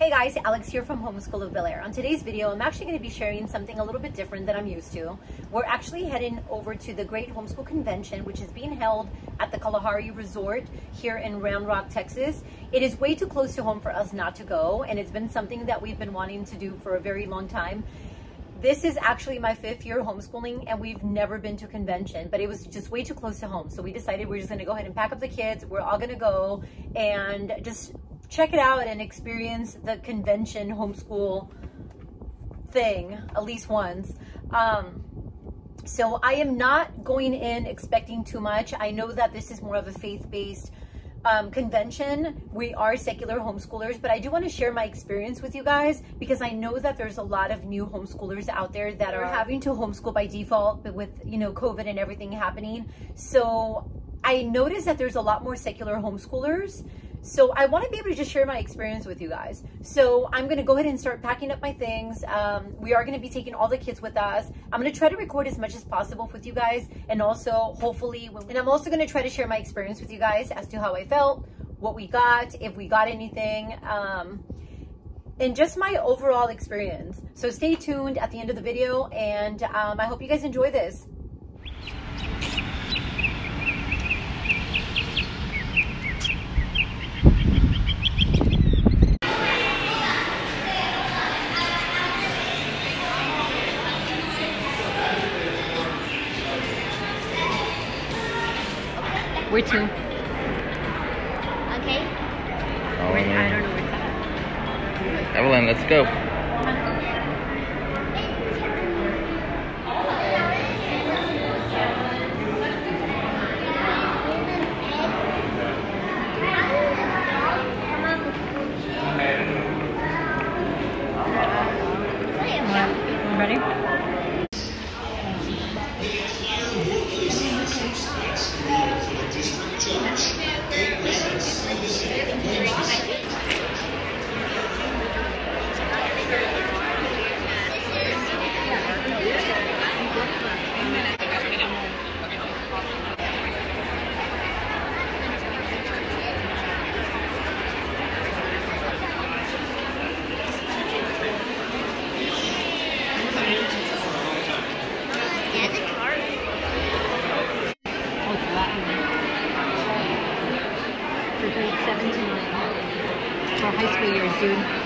Hey guys, Alex here from Homeschool of Bel Air. On today's video, I'm actually going to be sharing something a little bit different than I'm used to. We're actually heading over to the Great Homeschool Convention, which is being held at the Kalahari Resort here in Round Rock, Texas. It is way too close to home for us not to go, and it's been something that we've been wanting to do for a very long time. This is actually my fifth year homeschooling and we've never been to a convention, but it was just way too close to home. So we decided we're just gonna go ahead and pack up the kids. We're all gonna go and just check it out and experience the convention homeschool thing at least once. Um, so I am not going in expecting too much. I know that this is more of a faith-based um, convention. We are secular homeschoolers, but I do want to share my experience with you guys because I know that there's a lot of new homeschoolers out there that are having to homeschool by default, but with, you know, COVID and everything happening. So I noticed that there's a lot more secular homeschoolers so I want to be able to just share my experience with you guys. So I'm going to go ahead and start packing up my things. Um, we are going to be taking all the kids with us. I'm going to try to record as much as possible with you guys. And also hopefully, and I'm also going to try to share my experience with you guys as to how I felt, what we got, if we got anything. Um, and just my overall experience. So stay tuned at the end of the video and um, I hope you guys enjoy this. Where to? Okay. Oh, Where, I don't know where it's at. Evelyn, let's go. Ready? Yeah, the card. Oh, it's Latin. For grade 7 to 9. For high school years, dude.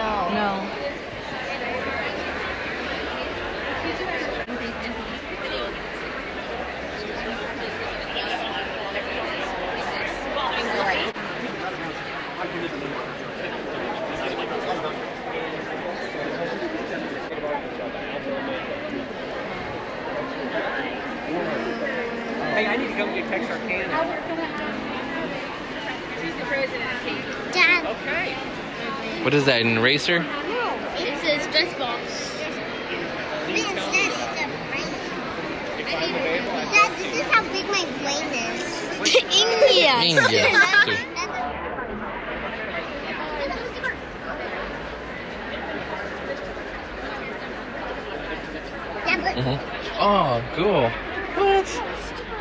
No. No. Hey, I need to go get Texarkana. Dad. Okay. What is that, an eraser? No. It's a stress ball. Dad, this is how big my brain is. India. India. Yeah, but hmm Oh, cool. What?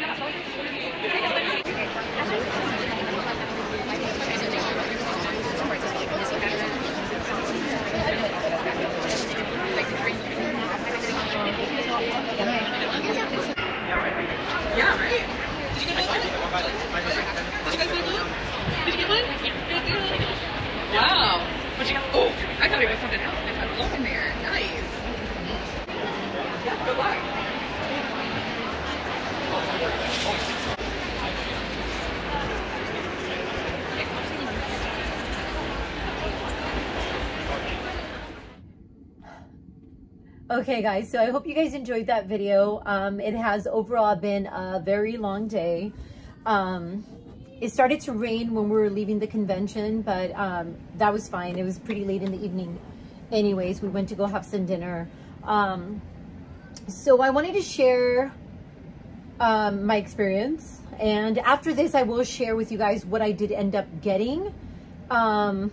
the I thought it was something else. It's in there. Nice. Good luck. Okay guys, so I hope you guys enjoyed that video. Um, it has overall been a very long day. Um, it started to rain when we were leaving the convention, but um, that was fine. It was pretty late in the evening. Anyways, we went to go have some dinner. Um, so I wanted to share um, my experience. And after this, I will share with you guys what I did end up getting, um,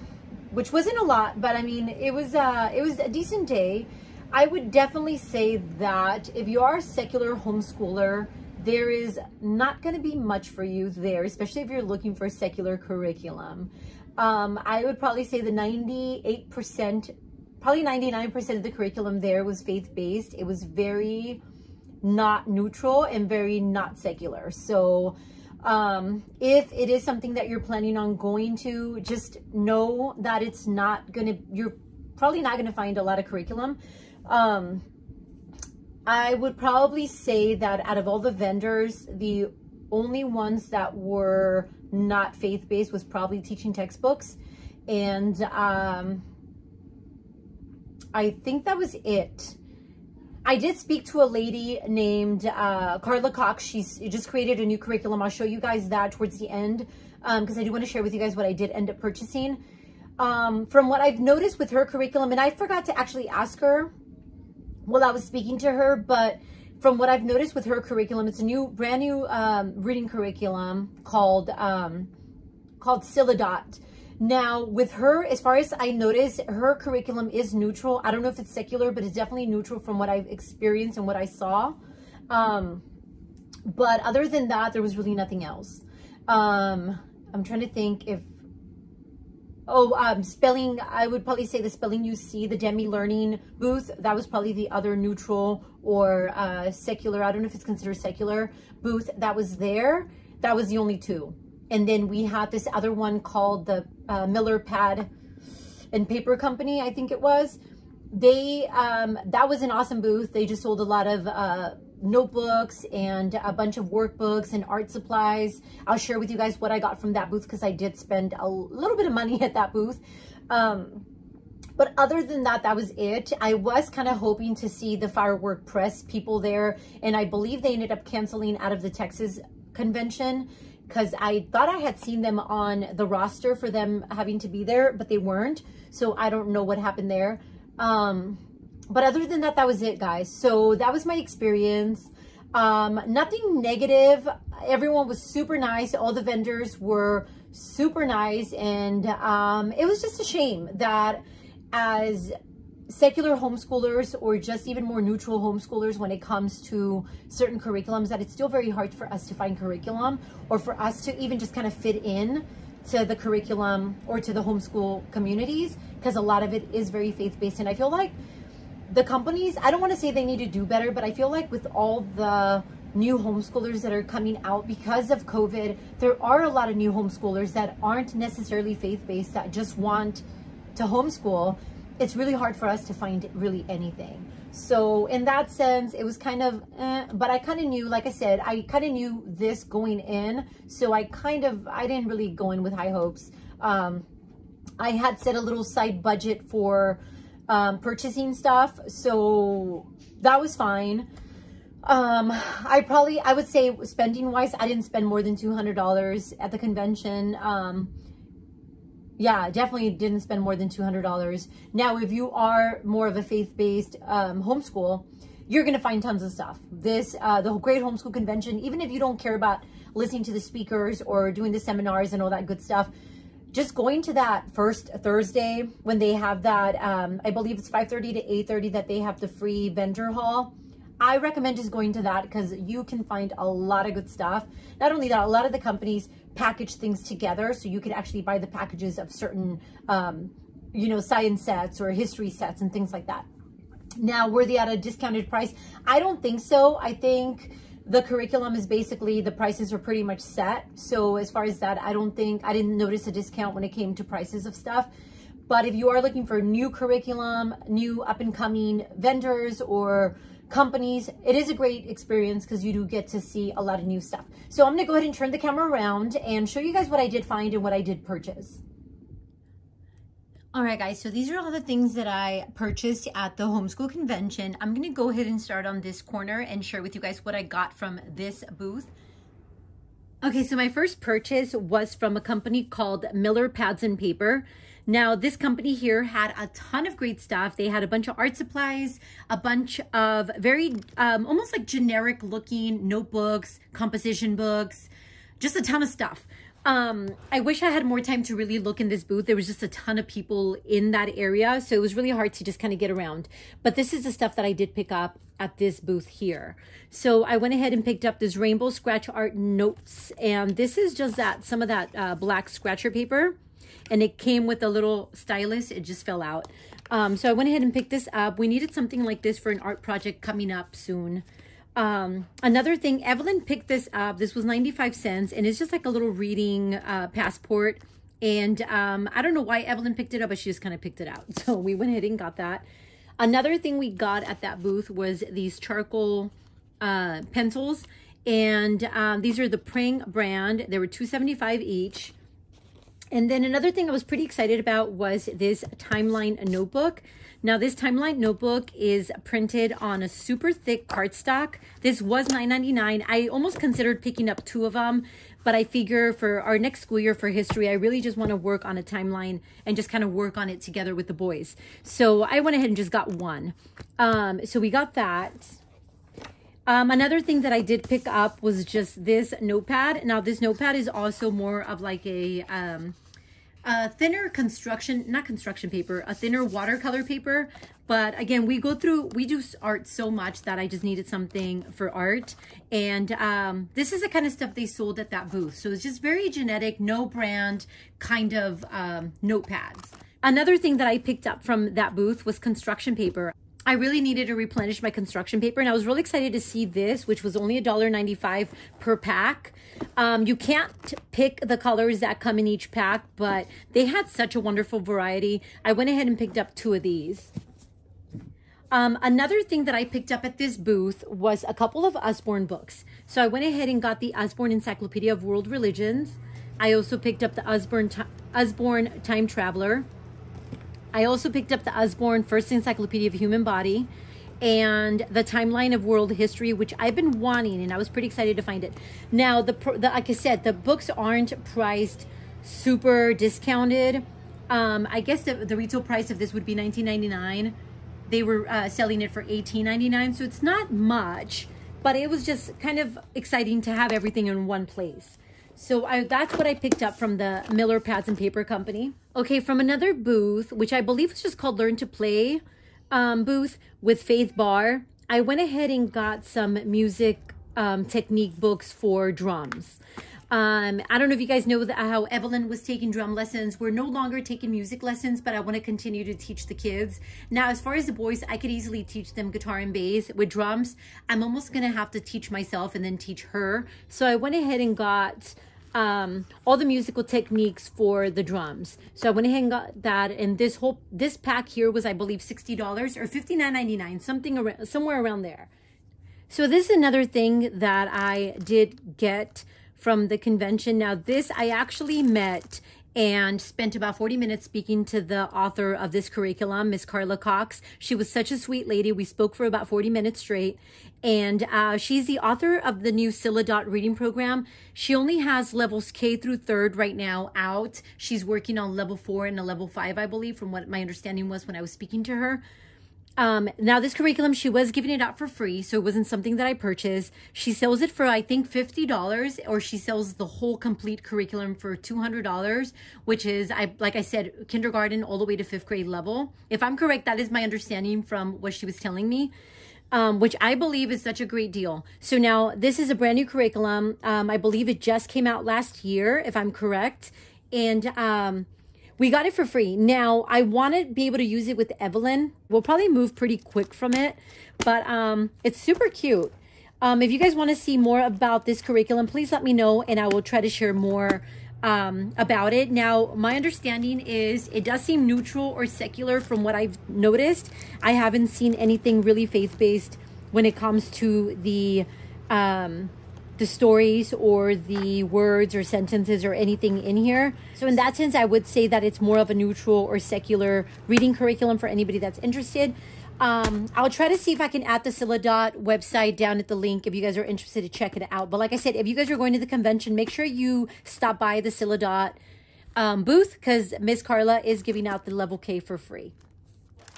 which wasn't a lot, but I mean, it was, uh, it was a decent day. I would definitely say that if you are a secular homeschooler, there is not going to be much for you there, especially if you're looking for a secular curriculum. Um, I would probably say the 98%, probably 99% of the curriculum there was faith-based. It was very not neutral and very not secular. So um, if it is something that you're planning on going to, just know that it's not going to, you're probably not going to find a lot of curriculum. Um, I would probably say that out of all the vendors, the only ones that were not faith-based was probably teaching textbooks. And um, I think that was it. I did speak to a lady named uh, Carla Cox. She's just created a new curriculum. I'll show you guys that towards the end because um, I do want to share with you guys what I did end up purchasing. Um, from what I've noticed with her curriculum, and I forgot to actually ask her while I was speaking to her, but from what I've noticed with her curriculum, it's a new, brand new um, reading curriculum called um, called Sylladot. Now, with her, as far as I noticed, her curriculum is neutral. I don't know if it's secular, but it's definitely neutral from what I've experienced and what I saw. Um, but other than that, there was really nothing else. Um, I'm trying to think if Oh, um, spelling, I would probably say the spelling you see, the Demme Learning booth, that was probably the other neutral or uh, secular, I don't know if it's considered secular booth that was there. That was the only two. And then we had this other one called the uh, Miller Pad and Paper Company, I think it was. They, um, that was an awesome booth. They just sold a lot of uh, notebooks and a bunch of workbooks and art supplies. I'll share with you guys what I got from that booth because I did spend a little bit of money at that booth. Um, but other than that, that was it. I was kind of hoping to see the firework press people there. And I believe they ended up canceling out of the Texas convention because I thought I had seen them on the roster for them having to be there, but they weren't. So I don't know what happened there. Um, but other than that, that was it, guys. So that was my experience. Um, nothing negative. Everyone was super nice. All the vendors were super nice. And um, it was just a shame that as secular homeschoolers or just even more neutral homeschoolers when it comes to certain curriculums that it's still very hard for us to find curriculum or for us to even just kind of fit in to the curriculum or to the homeschool communities because a lot of it is very faith-based and I feel like the companies, I don't want to say they need to do better, but I feel like with all the new homeschoolers that are coming out because of COVID, there are a lot of new homeschoolers that aren't necessarily faith-based that just want to homeschool. It's really hard for us to find really anything. So in that sense, it was kind of, eh, but I kind of knew, like I said, I kind of knew this going in. So I kind of, I didn't really go in with high hopes. Um, I had set a little side budget for um, purchasing stuff. So that was fine. Um, I probably, I would say spending wise, I didn't spend more than $200 at the convention. Um, yeah, definitely didn't spend more than $200. Now, if you are more of a faith-based um, homeschool, you're going to find tons of stuff. This, uh, the Great Homeschool Convention, even if you don't care about listening to the speakers or doing the seminars and all that good stuff, just going to that first Thursday when they have that, um, I believe it's 5.30 to 8.30 that they have the free vendor hall. I recommend just going to that because you can find a lot of good stuff. Not only that, a lot of the companies package things together so you could actually buy the packages of certain, um, you know, science sets or history sets and things like that. Now, were they at a discounted price? I don't think so. I think the curriculum is basically the prices are pretty much set. So as far as that, I don't think, I didn't notice a discount when it came to prices of stuff. But if you are looking for new curriculum, new up and coming vendors or companies, it is a great experience because you do get to see a lot of new stuff. So I'm going to go ahead and turn the camera around and show you guys what I did find and what I did purchase. All right, guys, so these are all the things that I purchased at the homeschool convention. I'm gonna go ahead and start on this corner and share with you guys what I got from this booth. Okay, so my first purchase was from a company called Miller Pads and Paper. Now, this company here had a ton of great stuff. They had a bunch of art supplies, a bunch of very, um, almost like generic looking notebooks, composition books, just a ton of stuff. Um, I wish I had more time to really look in this booth. There was just a ton of people in that area, so it was really hard to just kind of get around. But this is the stuff that I did pick up at this booth here. So I went ahead and picked up this rainbow scratch art notes, and this is just that, some of that uh, black scratcher paper, and it came with a little stylus. It just fell out. Um, so I went ahead and picked this up. We needed something like this for an art project coming up soon. Um, another thing, Evelyn picked this up. This was 95 cents and it's just like a little reading uh, passport. And um, I don't know why Evelyn picked it up, but she just kind of picked it out. So we went ahead and got that. Another thing we got at that booth was these charcoal uh, pencils. And um, these are the Pring brand. They were 275 each. And then another thing I was pretty excited about was this timeline notebook. Now this timeline notebook is printed on a super thick cardstock. This was $9.99. I almost considered picking up two of them, but I figure for our next school year for history, I really just want to work on a timeline and just kind of work on it together with the boys. So I went ahead and just got one. Um, so we got that. Um, another thing that I did pick up was just this notepad. Now this notepad is also more of like a, um, a thinner construction, not construction paper, a thinner watercolor paper. But again, we go through, we do art so much that I just needed something for art. And um, this is the kind of stuff they sold at that booth. So it's just very genetic, no brand kind of um, notepads. Another thing that I picked up from that booth was construction paper. I really needed to replenish my construction paper and I was really excited to see this, which was only $1.95 per pack. Um, you can't pick the colors that come in each pack, but they had such a wonderful variety. I went ahead and picked up two of these. Um, another thing that I picked up at this booth was a couple of Usborne books. So I went ahead and got the Usborne Encyclopedia of World Religions. I also picked up the Usborne, Usborne Time Traveler. I also picked up the Usborne First Encyclopedia of Human Body and the timeline of world history, which I've been wanting, and I was pretty excited to find it. Now, the, the like I said, the books aren't priced super discounted. Um, I guess the, the retail price of this would be $19.99. They were uh, selling it for $18.99, so it's not much, but it was just kind of exciting to have everything in one place. So I, that's what I picked up from the Miller Pads and Paper Company. Okay, from another booth, which I believe is just called Learn to Play um, booth with Faith Barr, I went ahead and got some music um, technique books for drums. Um, I don't know if you guys know that, how Evelyn was taking drum lessons. We're no longer taking music lessons, but I want to continue to teach the kids. Now, as far as the boys, I could easily teach them guitar and bass. With drums, I'm almost going to have to teach myself and then teach her. So I went ahead and got um, all the musical techniques for the drums. So I went ahead and got that. And this whole, this pack here was, I believe, $60 or $59.99, something around, somewhere around there. So this is another thing that I did get from the convention. Now this, I actually met and spent about 40 minutes speaking to the author of this curriculum, Miss Carla Cox. She was such a sweet lady. We spoke for about 40 minutes straight. And uh, she's the author of the new Sylladot reading program. She only has levels K through third right now out. She's working on level four and a level five, I believe, from what my understanding was when I was speaking to her. Um, now this curriculum, she was giving it out for free, so it wasn't something that I purchased. She sells it for, I think, $50, or she sells the whole complete curriculum for $200, which is, I like I said, kindergarten all the way to fifth grade level. If I'm correct, that is my understanding from what she was telling me. Um, which I believe is such a great deal. So now this is a brand new curriculum. Um, I believe it just came out last year, if I'm correct. And um, we got it for free. Now, I want to be able to use it with Evelyn. We'll probably move pretty quick from it, but um, it's super cute. Um, if you guys want to see more about this curriculum, please let me know and I will try to share more um, about it. Now, my understanding is it does seem neutral or secular from what I've noticed. I haven't seen anything really faith-based when it comes to the um, the stories or the words or sentences or anything in here. So in that sense, I would say that it's more of a neutral or secular reading curriculum for anybody that's interested. Um, I'll try to see if I can add the Dot website down at the link if you guys are interested to check it out. But like I said, if you guys are going to the convention, make sure you stop by the Dot um, booth because Miss Carla is giving out the level K for free.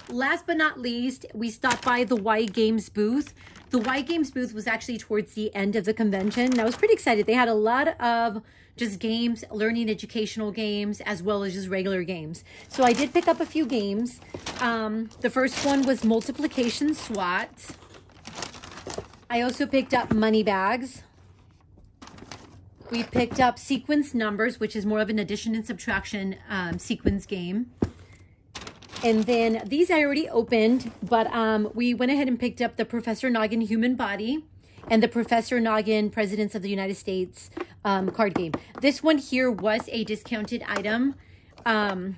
Last but not least, we stopped by the Y Games booth. The White Games booth was actually towards the end of the convention. And I was pretty excited. They had a lot of just games, learning educational games, as well as just regular games. So I did pick up a few games. Um, the first one was Multiplication SWAT. I also picked up Money Bags. We picked up Sequence Numbers, which is more of an addition and subtraction um, sequence game. And then these I already opened, but um, we went ahead and picked up the Professor Noggin Human Body and the Professor Noggin Presidents of the United States um, card game. This one here was a discounted item. Um,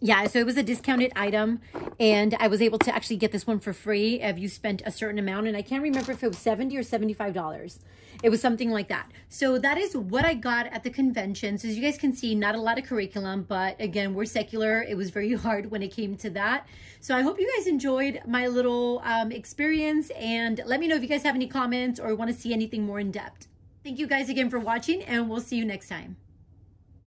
yeah, so it was a discounted item and I was able to actually get this one for free if you spent a certain amount. And I can't remember if it was 70 or $75. It was something like that. So that is what I got at the convention. So as you guys can see, not a lot of curriculum, but again, we're secular. It was very hard when it came to that. So I hope you guys enjoyed my little um, experience and let me know if you guys have any comments or want to see anything more in depth. Thank you guys again for watching and we'll see you next time.